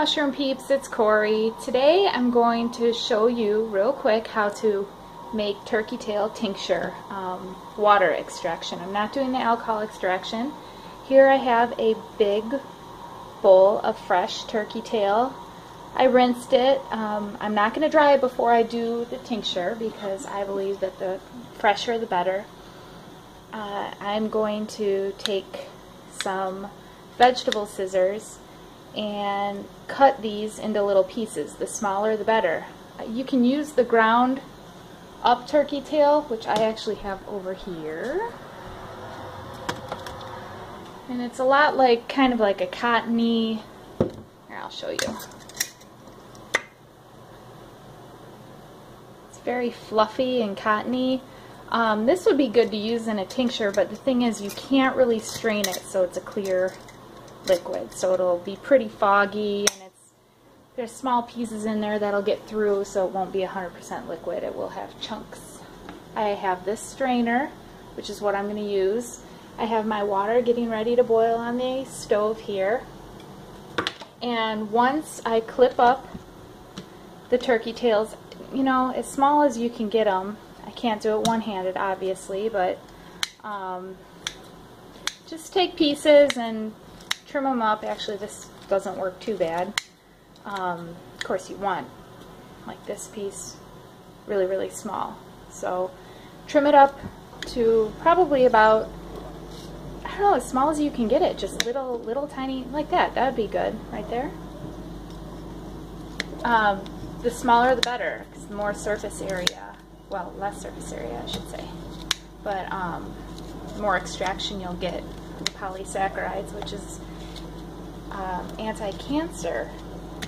Mushroom peeps, it's Corie. Today I'm going to show you real quick how to make turkey tail tincture um, water extraction. I'm not doing the alcohol extraction. Here I have a big bowl of fresh turkey tail. I rinsed it. Um, I'm not going to dry it before I do the tincture because I believe that the fresher the better. Uh, I'm going to take some vegetable scissors and cut these into little pieces. The smaller the better. You can use the ground up turkey tail, which I actually have over here. And it's a lot like, kind of like a cottony, here I'll show you. It's very fluffy and cottony. Um, this would be good to use in a tincture, but the thing is you can't really strain it so it's a clear liquid. So it'll be pretty foggy and it's there's small pieces in there that'll get through so it won't be 100% liquid. It will have chunks. I have this strainer, which is what I'm going to use. I have my water getting ready to boil on the stove here. And once I clip up the turkey tails, you know, as small as you can get them, I can't do it one-handed obviously, but um, just take pieces and trim them up. Actually, this doesn't work too bad. Um, of course, you want like this piece really, really small. So trim it up to probably about, I don't know, as small as you can get it. Just little, little tiny, like that. That would be good right there. Um, the smaller the better, because more surface area, well, less surface area, I should say. But um, more extraction you'll get polysaccharides, which is um, anti-cancer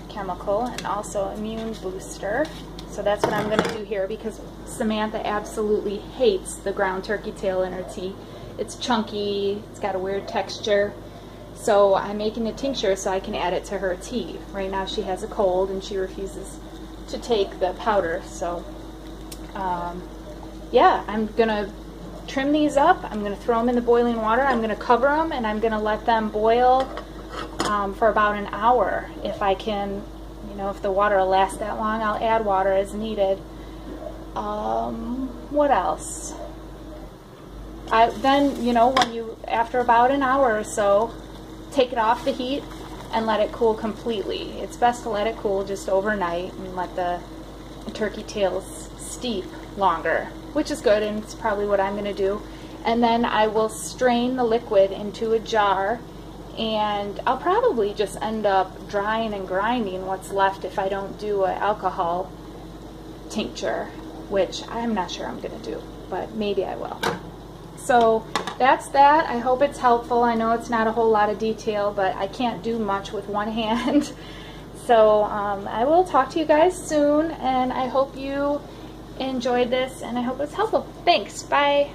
chemical and also immune booster. So that's what I'm going to do here because Samantha absolutely hates the ground turkey tail in her tea. It's chunky, it's got a weird texture. So I'm making a tincture so I can add it to her tea. Right now she has a cold and she refuses to take the powder. So um, yeah, I'm going to trim these up. I'm going to throw them in the boiling water. I'm going to cover them and I'm going to let them boil um, for about an hour. If I can, you know, if the water will last that long, I'll add water as needed. Um, what else? I, then, you know, when you, after about an hour or so, take it off the heat and let it cool completely. It's best to let it cool just overnight and let the turkey tails steep longer, which is good and it's probably what I'm going to do. And then I will strain the liquid into a jar and I'll probably just end up drying and grinding what's left if I don't do an alcohol tincture, which I'm not sure I'm going to do, but maybe I will. So that's that. I hope it's helpful. I know it's not a whole lot of detail, but I can't do much with one hand. So um, I will talk to you guys soon, and I hope you enjoyed this, and I hope it's helpful. Thanks. Bye.